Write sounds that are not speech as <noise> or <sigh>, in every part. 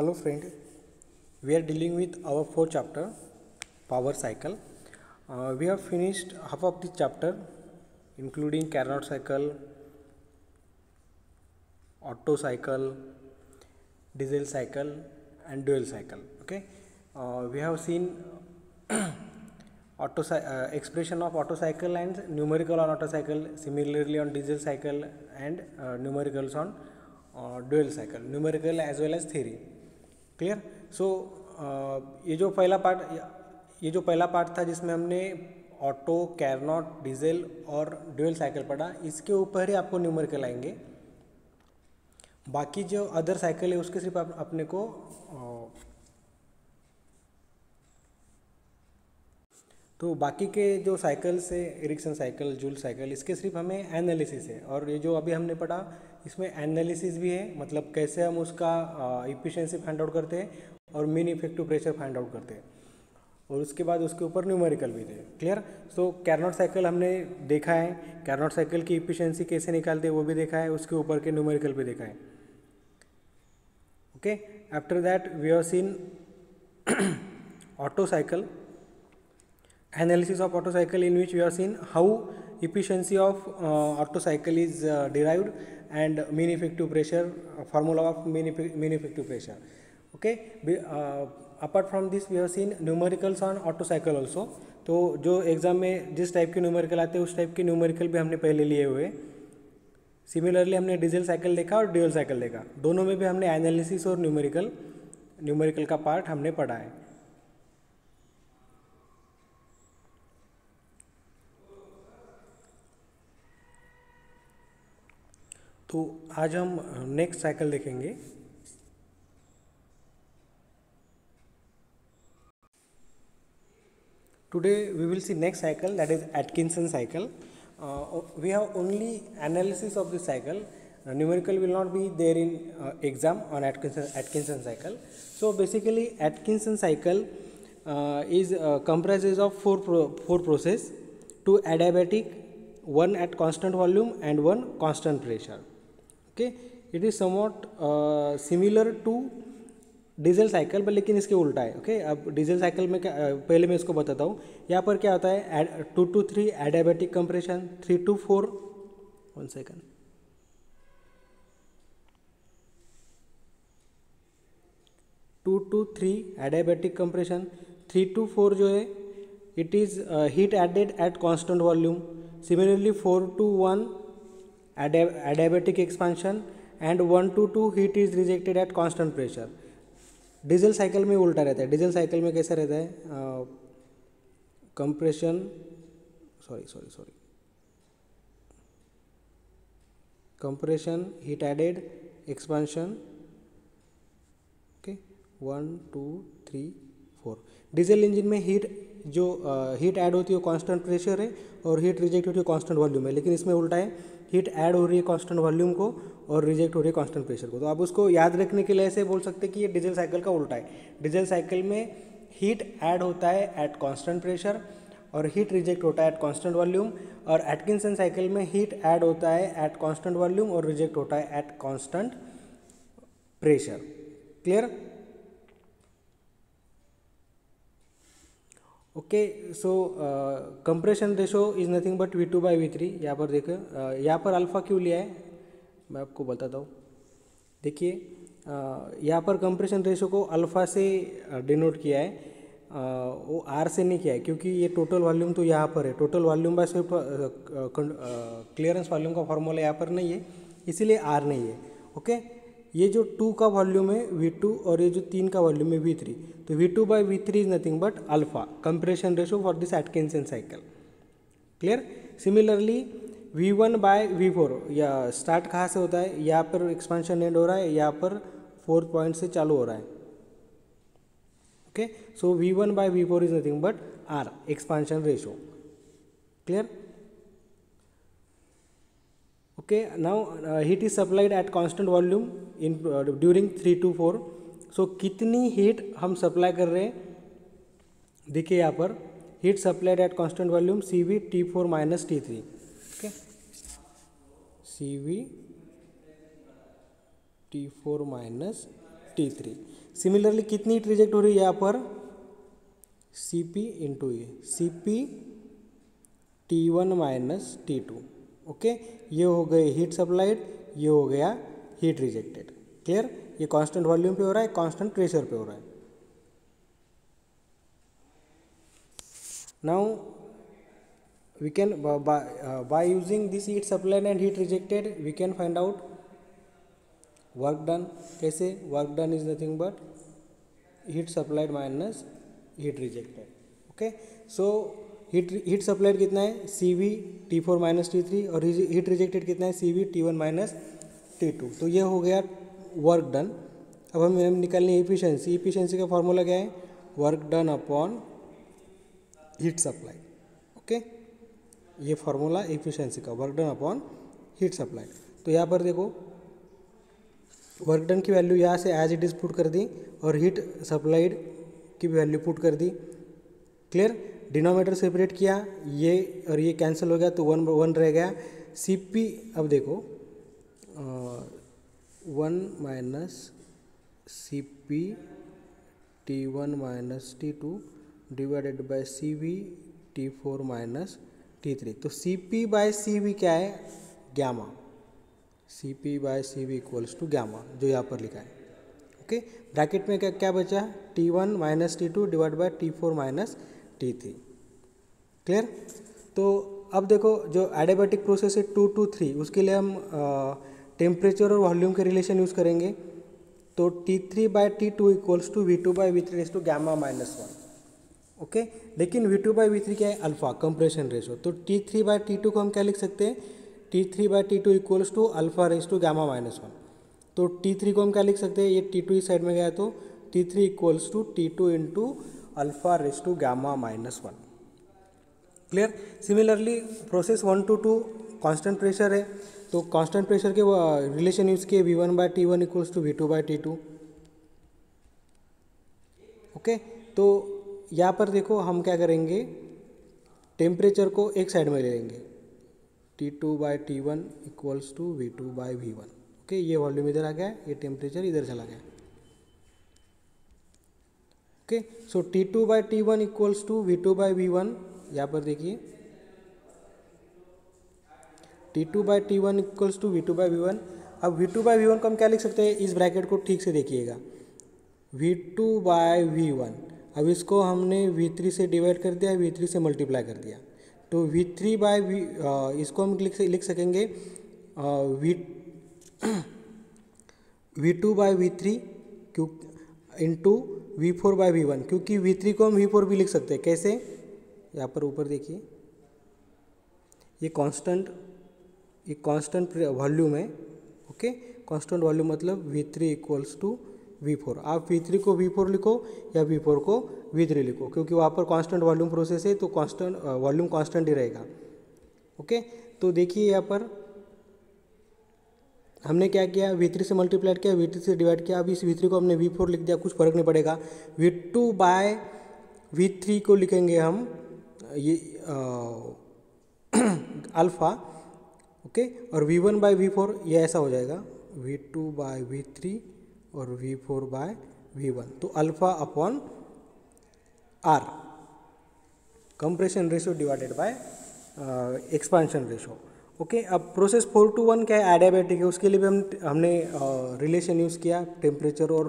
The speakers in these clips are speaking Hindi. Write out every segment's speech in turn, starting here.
hello friend. We are dealing with our fourth chapter power cycle. Uh, we have finished half of this chapter including carnot cycle otto cycle diesel cycle and dual cycle okay? Uh, we have seen <clears throat> auto uh, expression of otto cycle and numerical on otto cycle similarly on diesel cycle and uh, numericals on uh, dual cycle numerical as well as theory clear so uh, ये जो पहला पार्ट ये जो पहला पार्ट था जिसमें हमने ऑटो कैरनॉट डीजल और ड्यूएल साइकिल पढ़ा इसके ऊपर ही आपको न्यूमेरिकल आएँगे। बाकी जो अदर साइकिल है उसके सिर्फ़ आप अपने को तो बाकी के जो साइकिल्स है इरिक्सन साइकिल जूल साइकिल इसके सिर्फ़ हमें एनालिसिस है। और ये जो अभी हमने पढ़ा इसमें एनालिसिस भी है मतलब कैसे हम उसका इफिशिएंसी फाइंड आउट करते हैं और mean effective pressure find out करते हैं। और उसके बाद उसके ऊपर न्यूमेरिकल भी थे। क्लियर सो कैरनॉट साइकिल हमने देखा है। कैरनॉट साइकिल की इफिशियंसी कैसे निकालते हैं वो भी देखा है। उसके ऊपर के न्यूमेरिकल भी देखा है। Okay after that we are seen Otto cycle analysis of Otto cycle in which we have efficiency of uh, Otto cycle is uh, derived. And mean effective pressure uh, formula of mean, effective pressure okay we, uh, apart from this we have seen numericals on Otto cycle also तो जो एग्ज़ाम में जिस टाइप के न्यूमेरिकल आते हैं उस टाइप के न्यूमेरिकल भी हमने पहले लिए हुए सिमिलरली हमने डीजल साइकिल देखा और ड्यूअल साइकिल देखा दोनों में भी हमने एनालिसिस और न्यूमेरिकल न्यूमेरिकल का पार्ट हमने पढ़ा है तो आज हम नेक्स्ट साइकिल देखेंगे। Today we will see next cycle that is Atkinson cycle we have only analysis of this cycle numerical will not be there in exam on Atkinson Atkinson cycle so basically Atkinson cycle is comprise of four four process two adiabatic one at constant volume and one constant pressure okay it is somewhat similar to Diesel cycle पर लेकिन इसके उल्टा है ओके अब डीजल साइकिल में क्या uh, पहले मैं इसको बताता हूँ। यहाँ पर क्या होता है? Two to three adiabatic compression three to four one second two to three adiabatic compression three to four जो है it is heat added at constant volume similarly four to one adiabatic expansion and 1 to 2 heat is rejected at constant pressure. Diesel cycle में उल्टा रहता है। डीजल साइकिल में कैसा रहता है? Compression sorry sorry sorry compression heat added expansion okay one two three four diesel engine में हीट जो हीट uh, ऐड होती है वो कांस्टेंट प्रेशर है और हीट रिजेक्ट होती है कांस्टेंट वॉल्यूम है। लेकिन इसमें उल्टा है। हीट ऐड हो रही है कांस्टेंट वॉल्यूम को और रिजेक्ट हो रही है कांस्टेंट प्रेशर को। तो आप उसको याद रखने के लिए ऐसे बोल सकते हैं कि ये डीजल साइकिल का उल्टा है। डीजल साइकिल में हीट ऐड होता है एट कांस्टेंट प्रेशर और हीट रिजेक्ट होता है एट कांस्टेंट वॉल्यूम और एटकिंसन साइकिल में हीट ऐड होता है एट कांस्टेंट वॉल्यूम और रिजेक्ट होता है at constant pressure clear? Okay so compression ratio is nothing but V two by V three यहाँ पर देखो uh, यहाँ पर अल्फ़ा क्यों लिया है? मैं आपको बताता हूँ। देखिए uh, यहाँ पर कंप्रेशन रेशो को अल्फ़ा से डिनोट uh, किया है। Uh, वो आर से नहीं किया है क्योंकि ये टोटल वॉल्यूम तो यहाँ पर है। टोटल वॉल्यूम बाय सिर्फ़ क्लियरेंस वॉल्यूम का फॉर्मूला यहाँ पर नहीं है। इसीलिए आर नहीं है। Okay okay? ये जो टू का वॉल्यूम है वी टू और ये जो तीन का वॉल्यूम है वी थ्री तो V two by V three is nothing but alpha compression ratio for this Atkinson cycle clear similarly V one by V four या स्टार्ट कहाँ से होता है? यहाँ पर एक्सपांशन एंड हो रहा है यहाँ पर फोर्थ पॉइंट से चालू हो रहा है. Okay so V one by V four is nothing but R expansion ratio clear now uh, heat is supplied at constant volume. Uh, during 3 to 4 so कितनी हीट हम सप्लाई कर रहे हैं? देखिए यहाँ पर heat supplied at constant volume C V T four minus T three okay C V T four minus T three similarly कितनी हीट रिजेक्ट हो रही है यहाँ पर? C P into a C P T one minus T two okay ये हो गए हीट सप्लाइड ये हो गया हीट रिजेक्टेड क्लियर ये कांस्टेंट वॉल्यूम पे हो रहा है कांस्टेंट प्रेशर पे हो रहा है. Now we can by using this heat supplied and heat rejected we can find out work done कैसे? Work done is nothing but heat supplied minus heat rejected okay so heat heat supplied कितना है? C V T four minus T three और हीट रिजेक्टेड कितना है? C V T one minus T two. तो ये हो गया वर्क डन अब हमें हम निकालनी है इफिशियंसी इफिशियंसी का फॉर्मूला क्या है? Work done upon heat supply okay ये फार्मूला एफिशिएंसी का। Work done upon heat supply तो यहाँ पर देखो वर्क डन की वैल्यू यहाँ से एज इट इज़ पुट कर दी और हीट सप्लाइड की वैल्यू पुट कर दी। क्लियर डिनोमीटर सेपरेट किया। ये और ये कैंसिल हो गया तो वन वन रह गया। सी पी अब देखो one minus C P T one minus T two divided by C V T four minus T three. तो C P by C V क्या है? Gamma. C P by C V equals to gamma, जो यहाँ पर लिखा है। ओके? ब्रैकेट में क्या क्या बचा? T one minus T two divide by T four minus T three. Clear? तो अब देखो, जो एडियाबैटिक प्रोसेस है टू टू थ्री, उसके लिए हम टेम्परेचर और वॉल्यूम के रिलेशन यूज़ करेंगे तो T three by T two equals to V two by V three to gamma minus one okay लेकिन V two by V three क्या है? अल्फ़ा कंप्रेशन रेशो तो T three by T two को हम क्या लिख सकते हैं? T three by T two equals to alpha raise to gamma minus one तो टी थ्री को हम क्या लिख सकते हैं? ये टी टू इस साइड में गया तो T three equals to T two into alpha raise to gamma minus one clear similarly process one to two constant pressure है तो कांस्टेंट प्रेशर के रिलेशन यूज़ किए V one by T one equals to V two by T two okay तो यहाँ पर देखो हम क्या करेंगे? टेम्परेचर को एक साइड में ले लेंगे। T two by T one equals to V two by V one okay ये वॉल्यूम इधर आ गया, ये टेम्परेचर इधर चला गया। Okay so T two by T one equals to V two by V one यहाँ पर देखिए। T two by T one equals to V two by V one अब V two by V one को हम क्या लिख सकते हैं? इस ब्रैकेट को ठीक से देखिएगा। V two by V one अब इसको हमने वी थ्री से डिवाइड कर दिया वी थ्री से मल्टीप्लाई कर दिया। तो वी थ्री बाई वी इसको हम लिख लिख सकेंगे। V V two by V three क्यों into V four by V one क्योंकि वी थ्री को हम वी फोर भी लिख सकते हैं। कैसे? यहाँ पर ऊपर देखिए। ये कांस्टेंट ये कांस्टेंट वॉल्यूम है ओके कांस्टेंट वॉल्यूम मतलब V three equals to V four आप वी थ्री को वी फोर लिखो या वी फोर को वी थ्री लिखो, क्योंकि वहाँ पर कांस्टेंट वॉल्यूम प्रोसेस है तो कांस्टेंट वॉल्यूम कांस्टेंट ही रहेगा ओके तो देखिए यहाँ पर, हमने क्या किया? वी थ्री से मल्टीप्लाइड किया वी थ्री से डिवाइड किया। अब इस वी थ्री को हमने वी फोर लिख दिया, कुछ फ़र्क नहीं पड़ेगा। V two by V three को लिखेंगे हम, ये अल्फ़ा <clears throat> ओके? और V one by V four ये ऐसा हो जाएगा। V two by V three और V four by V one तो alpha upon R compression ratio divided by expansion ratio okay? अब प्रोसेस फोर टू वन क्या है? एडियाबैटिक है। उसके लिए भी हम हमने रिलेशन uh, यूज़ किया टेम्परेचर और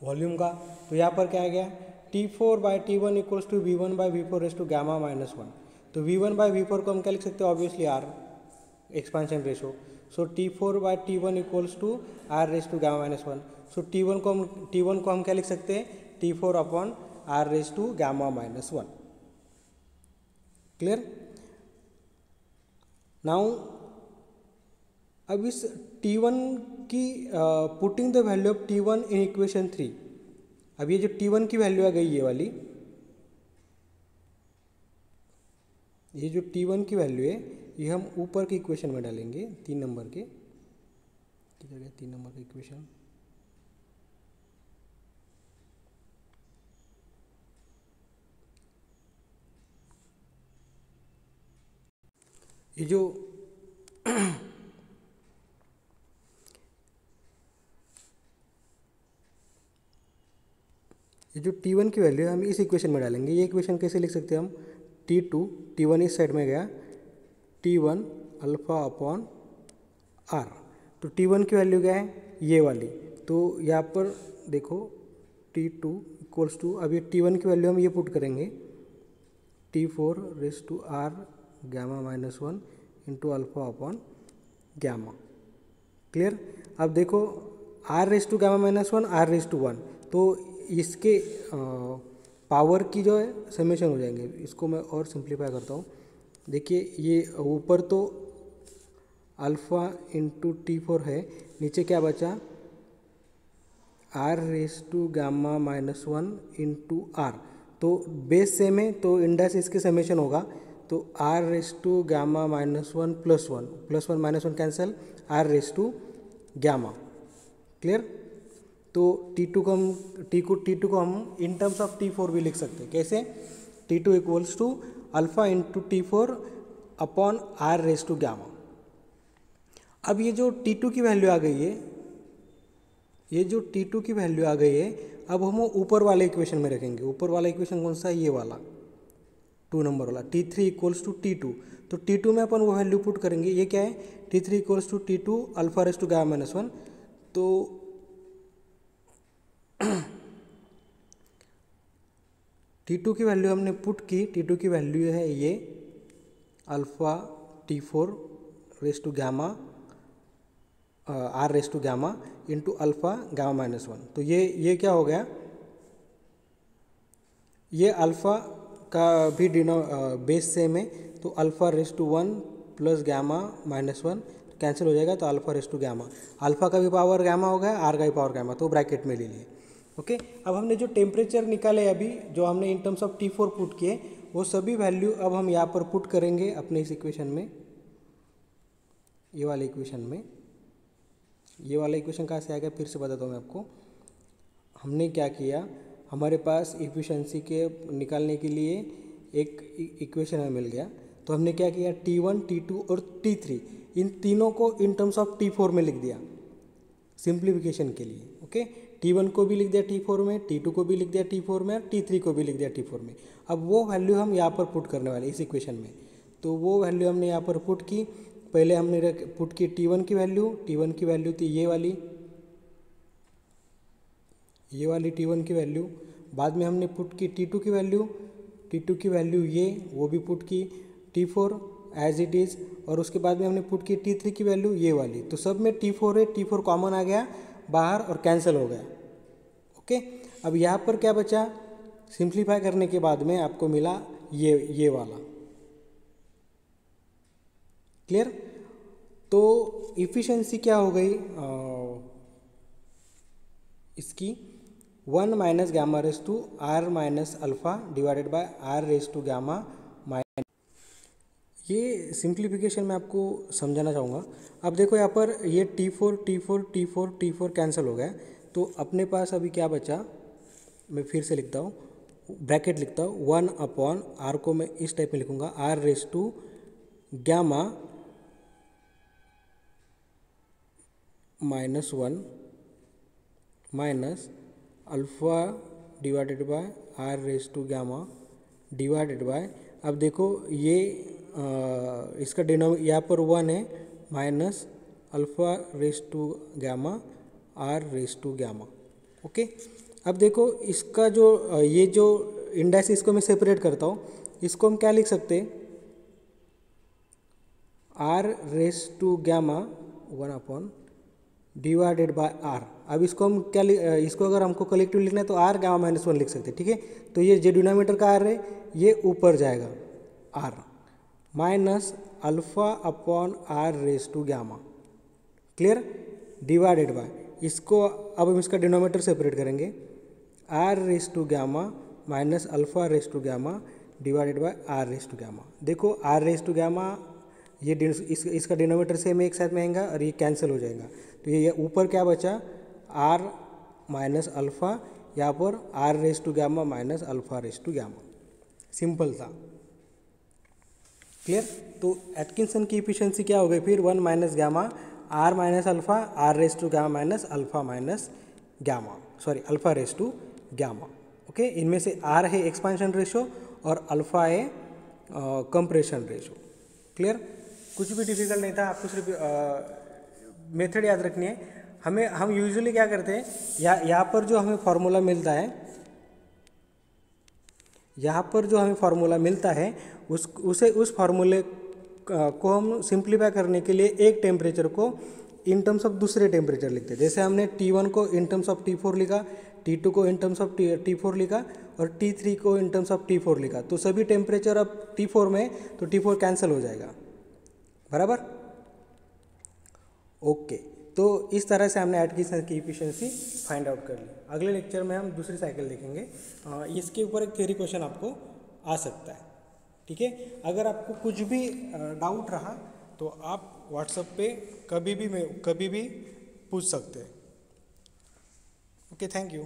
वॉल्यूम का। तो यहाँ पर क्या आ गया? T four by T one equals to V one by V four raise to gamma minus one तो V one by V four को हम क्या लिख सकते हैं? Obviously R expansion ratio so T four by T one equals to R raise to gamma minus one so T one को हम टी वन को हम क्या लिख सकते हैं? T four upon R raise to gamma minus one clear now अब इस टी वन की putting the value of T one in equation three अब ये जो टी वन की वैल्यू आ गई, ये वाली, ये जो टी वन की वैल्यू है ये हम ऊपर के इक्वेशन में डालेंगे, तीन नंबर के। किधर तीन नंबर का इक्वेशन ये जो ये जो टी वन की वैल्यू है, हम इस इक्वेशन में डालेंगे। ये इक्वेशन कैसे लिख सकते हैं हम? टी टू टी वन इस साइड में गया। T one alpha upon R तो टी वन की वैल्यू क्या है? ये वाली। तो यहाँ पर देखो टी टू इक्वल्स टू अब ये टी वन की वैल्यू हम ये पुट करेंगे। T four raise to R gamma minus one into alpha upon gamma clear अब देखो R raise to gamma minus one R raise to one तो इसके आ, पावर की जो है समेशन हो जाएँगे। इसको मैं और सिंप्लीफाई करता हूँ। देखिए, ये ऊपर तो अल्फ़ा इंटू टी फोर है, नीचे क्या बचा? R raise to gamma minus one into R तो बेस सेम है तो इंडस इसके समेशन होगा। तो R raise to gamma minus one plus one plus one minus one cancel R raise to gamma clear तो टी टू को हम टी को टी टू को हम in terms of T four भी लिख सकते हैं। कैसे? T two equals to alpha into T four upon R raise to gamma अब ये जो टी टू की वैल्यू आ गई है, ये जो टी टू की वैल्यू आ गई है, अब हम ऊपर वाले इक्वेशन में रखेंगे। ऊपर वाला इक्वेशन कौन सा? है ये वाला। टू नंबर वाला। T three equals to T two तो टी टू में अपन वो वैल्यू पुट करेंगे। ये क्या है? T three equals to T two alpha raise to gamma minus one तो <clears throat> टी टू की वैल्यू हमने पुट की। टी टू की वैल्यू है ये alpha T four raise to gamma R raise to gamma into alpha gamma minus one तो ये ये क्या हो गया? ये अल्फ़ा का भी डिनो बेस सेम है तो alpha raise to one plus gamma minus one cancel हो जाएगा तो alpha raise to gamma alpha का भी पावर गामा हो गया आर का भी पावर गामा तो ब्रैकेट में ले लिए। ओके? अब हमने जो टेम्परेचर निकाले अभी, जो हमने in terms of T four put किए, वो सभी वैल्यू अब हम यहाँ पर पुट करेंगे अपने इस इक्वेशन में। ये वाले इक्वेशन में। ये वाला इक्वेशन कहाँ से आएगा? फिर से बताता हूँ मैं आपको। हमने क्या किया? हमारे पास इफिशेंसी के निकालने के लिए एक इक्वेशन हमें मिल गया। तो हमने क्या किया? टी वन टी टू और टी थ्री इन तीनों को in terms of T four में लिख दिया। सिंप्लीफिकेशन के लिए, ओके? टी वन को भी लिख दिया टी फोर में टी टू को भी लिख दिया टी फोर में और टी थ्री को भी लिख दिया टी फोर में। अब वो वैल्यू हम यहाँ पर पुट करने वाले इस इक्वेशन में। तो वो वैल्यू हमने यहाँ पर पुट की। पहले हमने रख पुट की टी वन की वैल्यू टी वन की वैल्यू थी ये वाली। ये वाली टी वन की वैल्यू बाद में हमने पुट की टी टू की वैल्यू टी टू की वैल्यू ये, वो भी पुट की T four as it is और उसके बाद में हमने पुट की टी थ्री की वैल्यू ये वाली। तो सब में टी फोर है टी फोर कॉमन आ गया। बाहर और कैंसिल हो गया। ओके? अब यहाँ पर क्या बचा? सिंप्लीफाई करने के बाद में आपको मिला ये ये वाला। क्लियर? तो इफ़िशेंसी क्या हो गई? इसकी one minus gamma raise to R minus alpha divided by R raise to gamma ये सिंप्लीफिकेशन मैं आपको समझाना चाहूँगा। अब देखो यहाँ पर ये T four T four T four T four cancel हो गया तो अपने पास अभी क्या बचा? मैं फिर से लिखता हूँ। ब्रैकेट लिखता हूँ। वन अपॉन आर को मैं इस टाइप में लिखूँगा। R raise to gamma minus one minus alpha divided by R raise to gamma divided by. अब देखो ये इसका डिनो यहाँ पर वन है, minus alpha raise to gamma, R raise to gamma, okay? अब देखो, इसका जो ये जो इंडेक्स इसको मैं सेपरेट करता हूँ, इसको हम क्या लिख सकते हैं? R raise to gamma one upon divided by R. अब इसको हम क्या इसको अगर हमको कलेक्टिव लिखना है तो आर गामा माइनस वन लिख सकते हैं, ठीक है? तो ये जो डिनोमीटर का आर है, ये ऊपर जाएगा, R. Minus alpha upon R raise to gamma. Clear? Divided by इसको अब हम इसका डिनोमीटर सेपरेट करेंगे। R raise to gamma minus alpha raise to gamma divided by R raise to gamma. देखो आर रेस टू गामा ये इस, इसका डिनोमीटर सेम एक साथ में आएगा और ये कैंसिल हो जाएगा। तो ये ऊपर क्या बचा? आर माइनस अल्फ़ा यहाँ पर R raise to gamma minus alpha raise to gamma. Simple था। क्लियर तो एटकिंसन की इफिशियंसी क्या हो गई? फिर one minus gamma R minus alpha R raise to gamma minus alpha minus gamma sorry alpha raise to gamma okay इनमें से आर है एक्सपांशन रेशो और अल्फ़ा है कंप्रेशन रेशो क्लियर कुछ भी डिफ़िकल्ट नहीं था आपको सिर्फ़ मेथड याद रखनी है। हमें, हम यूजुअली क्या करते हैं, या, यहाँ पर जो हमें फॉर्मूला मिलता है यहाँ पर जो हमें फार्मूला मिलता है, उस, उसे, उस फार्मूले को हम सिंप्लीफाई करने के लिए एक टेम्परेचर को इन टर्म्स ऑफ़ दूसरे टेम्परेचर लिखते हैं। जैसे हमने टी वन को in terms of T four लिखा टी टू को in terms of T four लिखा और टी थ्री को in terms of T four लिखा। तो सभी टेम्परेचर अब टी फोर में तो टी फोर कैंसिल हो जाएगा। बराबर? ओके तो इस तरह से हमने एटकिंसन की इफिशियंसी फाइंड आउट कर ली। अगले लेक्चर में हम दूसरी साइकिल देखेंगे। इसके ऊपर एक थ्योरी क्वेश्चन आपको आ सकता है। ठीक है? अगर आपको कुछ भी डाउट रहा तो आप व्हाट्सएप पे कभी भी कभी भी पूछ सकते हैं। Okay thank you